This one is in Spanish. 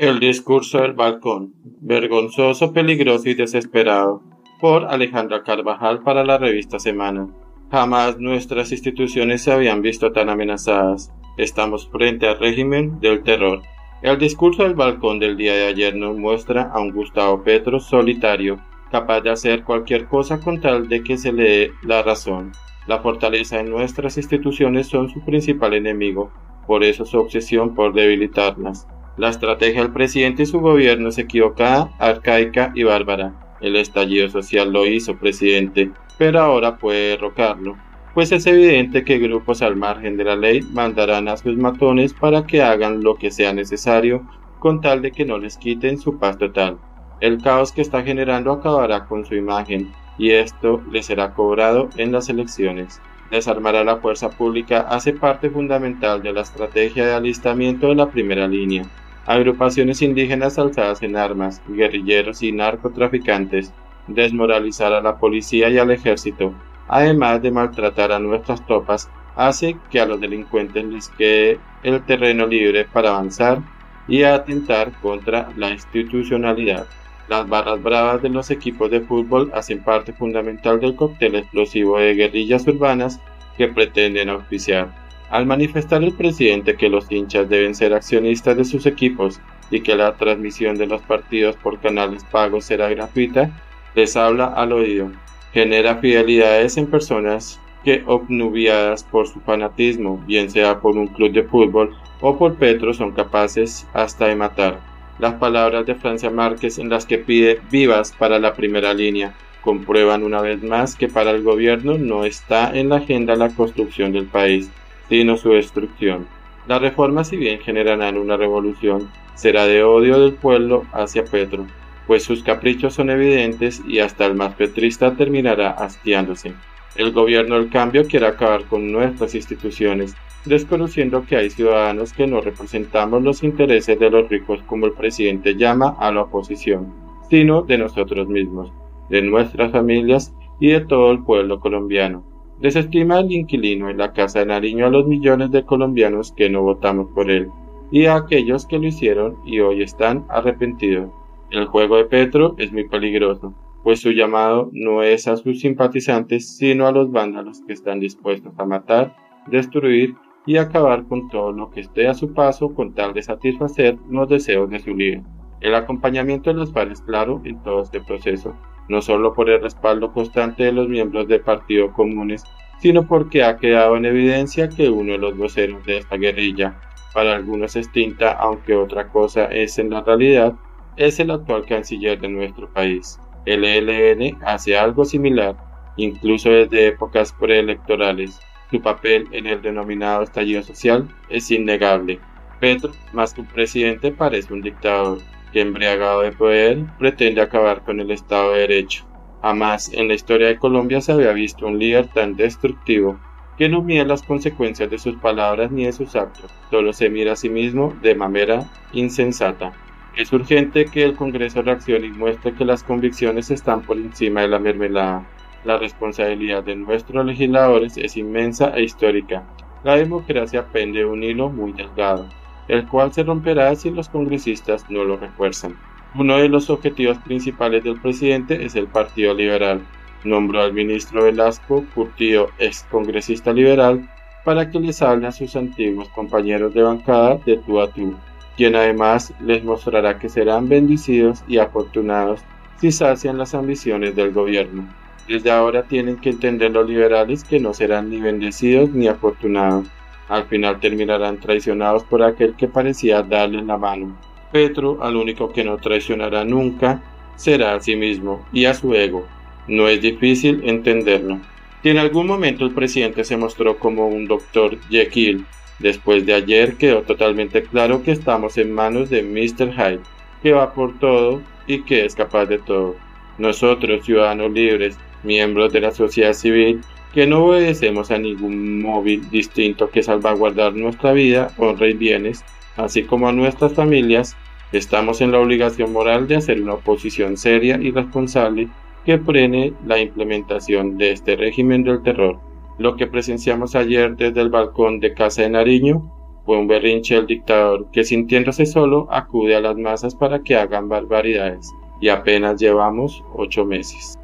El discurso del balcón, vergonzoso, peligroso y desesperado, por Alejandra Carvajal para la revista Semana. Jamás nuestras instituciones se habían visto tan amenazadas. Estamos frente al régimen del terror. El discurso del balcón del día de ayer nos muestra a un Gustavo Petro solitario, capaz de hacer cualquier cosa con tal de que se le dé la razón. La fortaleza en nuestras instituciones son su principal enemigo, por eso su obsesión por debilitarlas. La estrategia del presidente y su gobierno es equivocada, arcaica y bárbara. El estallido social lo hizo presidente, pero ahora puede derrocarlo, pues es evidente que grupos al margen de la ley mandarán a sus matones para que hagan lo que sea necesario con tal de que no les quiten su paz total. El caos que está generando acabará con su imagen y esto le será cobrado en las elecciones. Desarmar a la fuerza pública hace parte fundamental de la estrategia de alistamiento de la primera línea. Agrupaciones indígenas alzadas en armas, guerrilleros y narcotraficantes, desmoralizar a la policía y al ejército, además de maltratar a nuestras tropas, hace que a los delincuentes les quede el terreno libre para avanzar y atentar contra la institucionalidad. Las barras bravas de los equipos de fútbol hacen parte fundamental del cóctel explosivo de guerrillas urbanas que pretenden auspiciar. Al manifestar el presidente que los hinchas deben ser accionistas de sus equipos y que la transmisión de los partidos por canales pagos será gratuita, les habla al oído. Genera fidelidades en personas que, obnubiadas por su fanatismo, bien sea por un club de fútbol o por Petro, son capaces hasta de matar. Las palabras de Francia Márquez en las que pide vivas para la primera línea comprueban una vez más que para el gobierno no está en la agenda la construcción del país, sino su destrucción. Las reformas, si bien generarán una revolución, será de odio del pueblo hacia Petro, pues sus caprichos son evidentes y hasta el más petrista terminará hastiándose. El gobierno del cambio quiere acabar con nuestras instituciones, desconociendo que hay ciudadanos que no representamos los intereses de los ricos como el presidente llama a la oposición, sino de nosotros mismos, de nuestras familias y de todo el pueblo colombiano. Desestima el inquilino en la Casa de Nariño a los millones de colombianos que no votamos por él y a aquellos que lo hicieron y hoy están arrepentidos. El juego de Petro es muy peligroso, pues su llamado no es a sus simpatizantes, sino a los vándalos que están dispuestos a matar, destruir y acabar con todo lo que esté a su paso con tal de satisfacer los deseos de su líder. El acompañamiento de los pares claro en todo este proceso, no solo por el respaldo constante de los miembros del Partido Comunes, sino porque ha quedado en evidencia que uno de los voceros de esta guerrilla, para algunos extinta, aunque otra cosa es en la realidad, es el actual canciller de nuestro país. El ELN hace algo similar, incluso desde épocas preelectorales. Su papel en el denominado estallido social es innegable. Petro, más que un presidente, parece un dictador que embriagado de poder pretende acabar con el Estado de Derecho. Jamás en la historia de Colombia se había visto un líder tan destructivo que no mide las consecuencias de sus palabras ni de sus actos, solo se mira a sí mismo de manera insensata. Es urgente que el Congreso reaccione y muestre que las convicciones están por encima de la mermelada. La responsabilidad de nuestros legisladores es inmensa e histórica. La democracia pende un hilo muy delgado el cual se romperá si los congresistas no lo refuerzan. Uno de los objetivos principales del presidente es el Partido Liberal. Nombró al ministro Velasco Curtido, ex congresista liberal, para que les hable a sus antiguos compañeros de bancada de tú a tú, quien además les mostrará que serán bendecidos y afortunados si sacian las ambiciones del gobierno. Desde ahora tienen que entender los liberales que no serán ni bendecidos ni afortunados, al final terminarán traicionados por aquel que parecía darles la mano. Petro, al único que no traicionará nunca, será a sí mismo y a su ego. No es difícil entenderlo. Si en algún momento el presidente se mostró como un doctor Jekyll, después de ayer quedó totalmente claro que estamos en manos de Mr. Hyde, que va por todo y que es capaz de todo. Nosotros, ciudadanos libres, miembros de la sociedad civil, que no obedecemos a ningún móvil distinto que salvaguardar nuestra vida, honra y bienes, así como a nuestras familias, estamos en la obligación moral de hacer una oposición seria y responsable que frene la implementación de este régimen del terror. Lo que presenciamos ayer desde el balcón de Casa de Nariño Fue un berrinche del dictador que sintiéndose solo acude a las masas para que hagan barbaridades y apenas llevamos ocho meses.